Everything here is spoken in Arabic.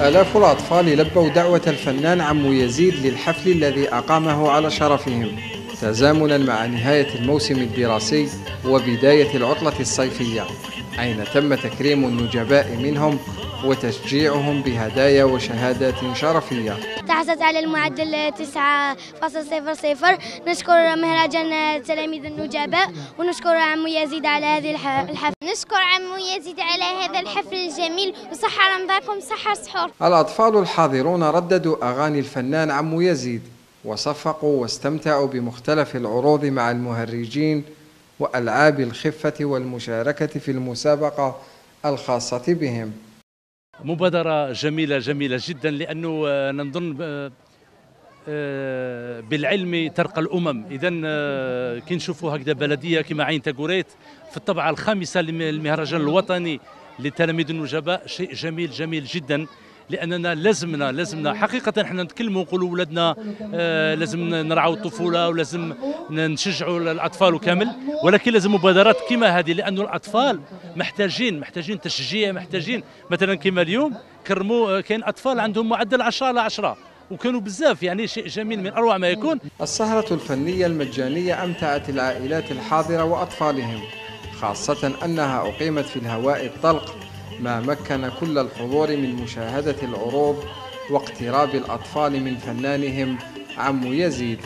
آلاف الأطفال لبوا دعوة الفنان عمو يزيد للحفل الذي أقامه على شرفهم. تزامنا مع نهاية الموسم الدراسي وبداية العطلة الصيفية أين تم تكريم النجباء منهم وتشجيعهم بهدايا وشهادات شرفية. تحصلت على المعدل 9.00 نشكر مهرجان تلاميذ النجباء ونشكر عمو يزيد على هذه الحفل. نشكر عمو يزيد على هذا الحفل الجميل. وصحة رمضانكم صحة سحور الأطفال الحاضرون رددوا أغاني الفنان عمو يزيد وصفقوا واستمتعوا بمختلف العروض مع المهرجين وألعاب الخفة والمشاركة في المسابقة الخاصة بهم. مبادرة جميلة جميلة جدا لأنه آه، نظن آه، آه، بالعلم ترقى الأمم. إذا كي نشوفوا هكذا بلدية كما عين تاكوريت في الطبعة الخامسة للمهرجان الوطني لتلاميذ النجباء شيء جميل جميل جدا. لأننا لازمنا لازمنا حقيقة إحنا نتكلموا نقولوا ولادنا آه لازم نرعوا الطفولة ولازم نشجعوا الأطفال كامل. ولكن لازم مبادرات كما هذه لأنه الأطفال محتاجين محتاجين تشجيع محتاجين مثلا كما اليوم كرموا آه، كاين أطفال عندهم معدل 10 على 10 وكانوا بزاف يعني شيء جميل من أروع ما يكون. السهرة الفنية المجانية أمتعت العائلات الحاضرة وأطفالهم خاصة أنها أقيمت في الهواء الطلق. ما مكن كل الحضور من مشاهدة العروض واقتراب الأطفال من فنانهم عمو يزيد.